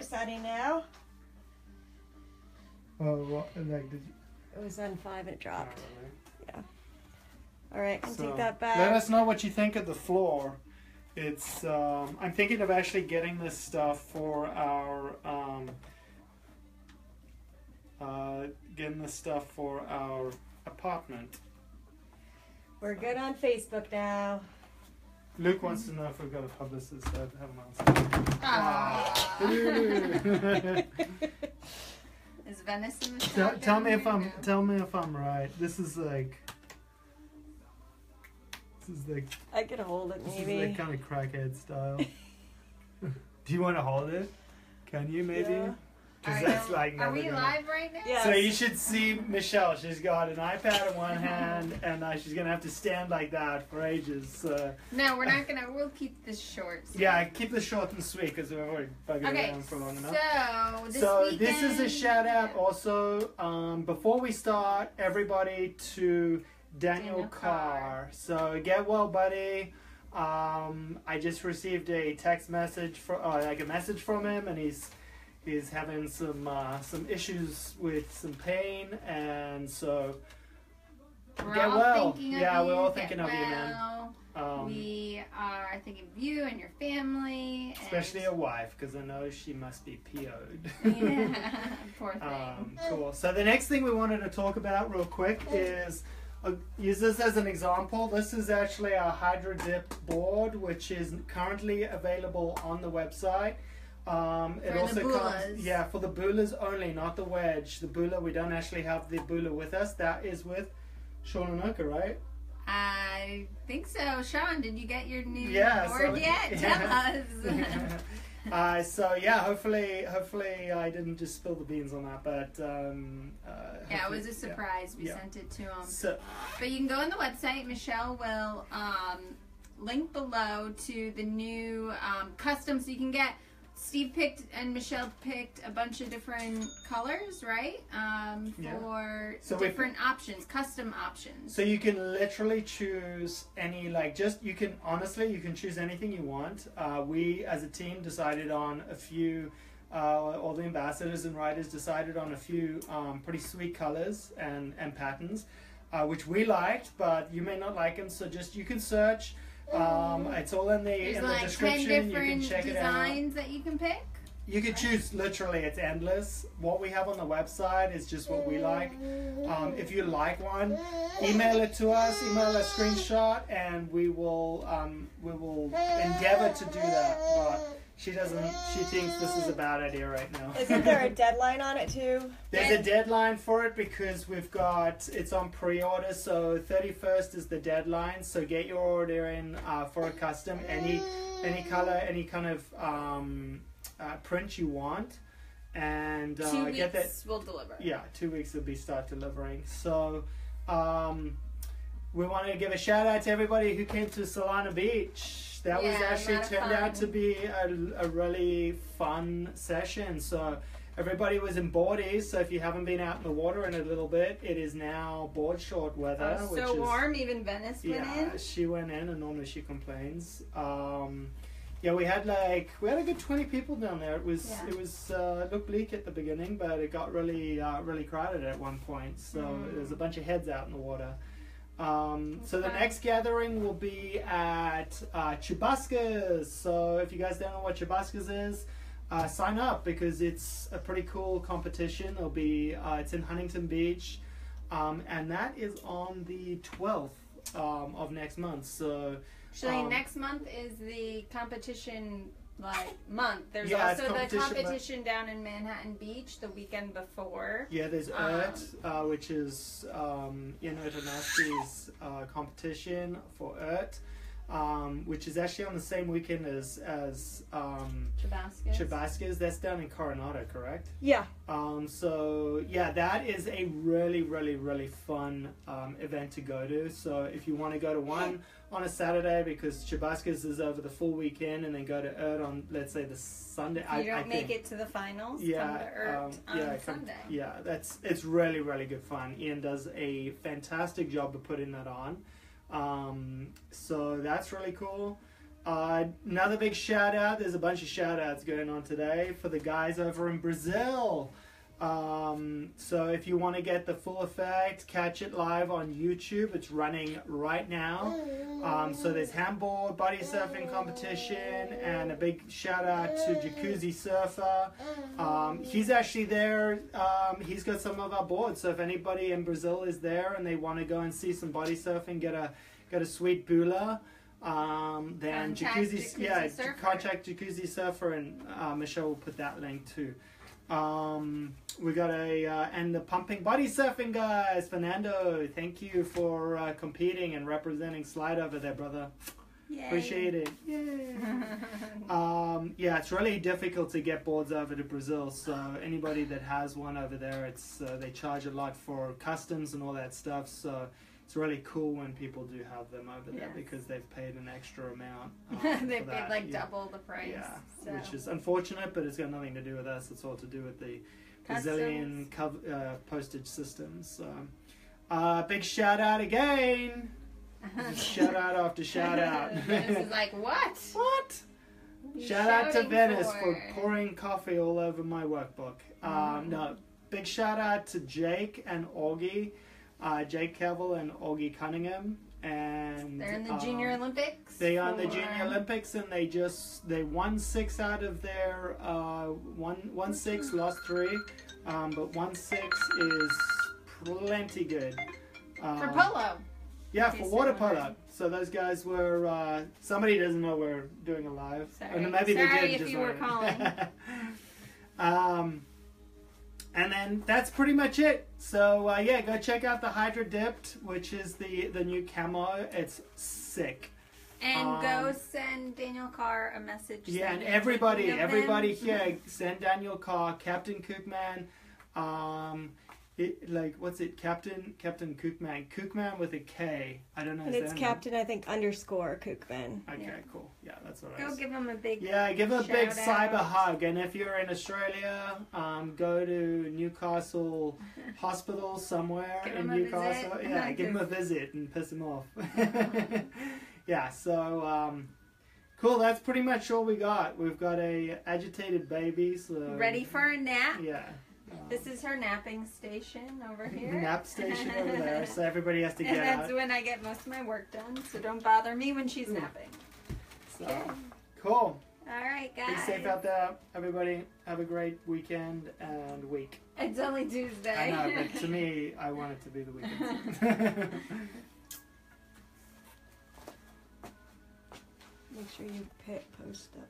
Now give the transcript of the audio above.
power setting now. Oh, what? Like, did you? It was on five and it dropped. Yeah. All right, can So, take that back. Let us know what you think of the floor. It's. Um, I'm thinking of actually getting this stuff for our. Um, uh, getting this stuff for our apartment. We're good on Facebook now. Luke wants to know if we've got a publicist. I haven't Ah. answered. Is Venice in the tell, tell me if? I'm. No. Tell me if I'm right. This is like. This is like. I could hold it This maybe. is like kind of crackhead style. Do you want to hold it? Can you maybe? Yeah. Because Are that's you- like Are we gonna- live right now? Yeah. So you should see Michelle. She's got an iPad in one hand, and uh, she's gonna have to stand like that for ages. So No, we're not gonna. We'll keep this short. so- yeah, keep this short and sweet because we've already bugged Okay. around for long enough. So this so weekend. this is a shout out also um, before we start everybody to Daniel, Daniel Carr. Carr. So get well, buddy. Um, I just received a text message for uh, like a message from him, and he's he's having some uh, some issues with some pain, and so We're get all well. thinking of Yeah, you. we're all thinking of you, man. um, we are thinking of you and your family. and- especially your wife because I know she must be PO'd. yeah, poor thing. Um, cool. So the next thing we wanted to talk about real quick is uh, use this as an example. This is actually our Hydro Dip board, which is currently available on the website. Um, it For also comes, yeah, for the Bulas only, not the wedge. The Bula, we don't actually have the Bula with us. That is with Sean Anoka, right? I think so. Sean, did you get your new Yeah, board so- yet? yeah. Tell us. uh, so yeah, hopefully, hopefully I didn't just spill the beans on that, but um, uh, yeah, it was a yeah. surprise. We Yeah. sent it to him. So But you can go on the website. Michelle will um, link below to the new um, custom, so you can get. Steve picked and Michelle picked a bunch of different colors, right? Um, Yeah. for So we- different options, custom options. So you can literally choose any like just you can honestly you can choose anything you want. Uh, we as a team decided on a few. Uh, all the ambassadors and writers decided on a few um, pretty sweet colors and and patterns, uh, which we liked, but you may not like them. So just you can search. Um, it's all in the There's in the like ten description. You can different check it out. designs that you can pick. You could choose literally, it's endless. What we have on the website is just what we like. Um, if you like one, email it to us, email a screenshot, and we will um, we will endeavor to do that. But she doesn't. She thinks this is a bad idea right now. Isn't there a deadline on it too? There's a deadline for it because we've got it's on pre-order, so 31st is the deadline. So get your order in uh, for a custom, any any color, any kind of um, uh, print you want, and uh, Two get that. weeks will deliver. Yeah, two weeks will be start delivering. So. Um, we want to give a shout out to everybody who came to Solana Beach. That was Yeah, a actually turned out to be a, a really fun session. So everybody was in boardies. So if you haven't been out in the water in a little bit, it is now board short weather. Oh, which so is, warm. Even Venice went Yeah, in. she went in, and normally she complains. Um, yeah, we had like we had a good twenty people down there. It was Yeah. it was uh, looked bleak at the beginning, but it got really uh, really crowded at one point. So Mm. there's a bunch of heads out in the water. Um, so the next gathering will be at uh, Chubascas. So if you guys don't know what Chubascas is, uh, sign up because it's a pretty cool competition. It'll be uh, it's in Huntington Beach, um, and that is on the twelfth um, of next month. So Actually, Um, next month is the competition like month. There's Yeah, also the competition, but- competition down in Manhattan Beach the weekend before. yeah, there's Um, ERT, uh, which is um, Ian Ertanaski's uh, competition for ERT, um, which is actually on the same weekend as as um. Chubascas. That's down in Coronado, correct? Yeah. Um, so yeah, that is a really, really, really fun um, event to go to. So if you want to go to one on a Saturday because Chubascas is over the full weekend, and then go to Erd on let's say the Sunday. If I, you don't I make think. it to the finals, Yeah, um, yeah, come- yeah, that's it's really, really good fun. Ian does a fantastic job of putting that on. Um, so that's really cool. Uh, another big shout out. There's a bunch of shout outs going on today for the guys over in Brazil. Um, so if you want to get the full effect, catch it live on YouTube. It's running right now. Um, so there's handboard, body surfing competition, and a big shout out to Jacuzzi Surfer. Um, he's actually there. Um, he's got some of our boards. So if anybody in Brazil is there and they want to go and see some body surfing, get a get a sweet bula. Um, then Jacuzzi, Jacuzzi yeah, Surfer. contact Jacuzzi Surfer, and uh, Michelle will put that link too. Um, we got a uh, and the pumping body surfing guys, Fernando. Thank you for uh, competing and representing Slyde over there, brother. Yay. Appreciate it. Um, yeah, it's really difficult to get boards over to Brazil. So anybody that has one over there, it's uh, they charge a lot for customs and all that stuff. So it's really cool when people do have them over there Yes. because they've paid an extra amount. um, they for paid like Yeah. double the price. Yeah, so. which is unfortunate, but it's got nothing to do with us. It's all to do with the Brazilian cov- uh, postage systems. So, uh, big shout out again. shout out after shout out. Venice is like, what? what? Shout out to Venice for pouring coffee all over my workbook. Um, Mm. no, big shout out to Jake and Augie, uh, Jake Cavill and Augie Cunningham, and They're in the um, Junior Olympics. They are in the Junior Olympics, and they just they won six out of their uh, one one six, lost three, um, but one six is plenty good. Um, For polo. yeah, for water polo. So those guys were. Uh, somebody doesn't know we're doing a live. Sorry. Or maybe they Sorry did. if just you were calling. um, and then that's pretty much it. So uh, yeah, go check out the Hydro Dipped, which is the the new camo. It's sick. And Um, go send Daniel Carr a message. Yeah, and everybody, everybody here, send Daniel Carr, Captain Cookman, um, it, like what's it, Captain Captain Cookman, Cookman with a K. I don't know. And his it's name. Captain, I think, underscore Cookman. Okay, Yeah. cool. Yeah, that's what I Go was. give him a big. Yeah, give him a big Shout cyber hug, and if you're in Australia, um, go to Newcastle Hospital somewhere Give in him Newcastle. visit. Yeah, give him a visit and piss him off. yeah, so um, cool. That's pretty much all we got. We've got a agitated baby, so Ready for a nap. yeah. This is her napping station over here. nap station over there, so everybody has to get and that's out. when I get most of my work done. So don't bother me when she's mm. napping. So Okay. cool. All right, guys. Be safe out there, everybody. Have a great weekend and week. It's only Tuesday. I know, but to me, I want it to be the weekend. Make sure you pit post up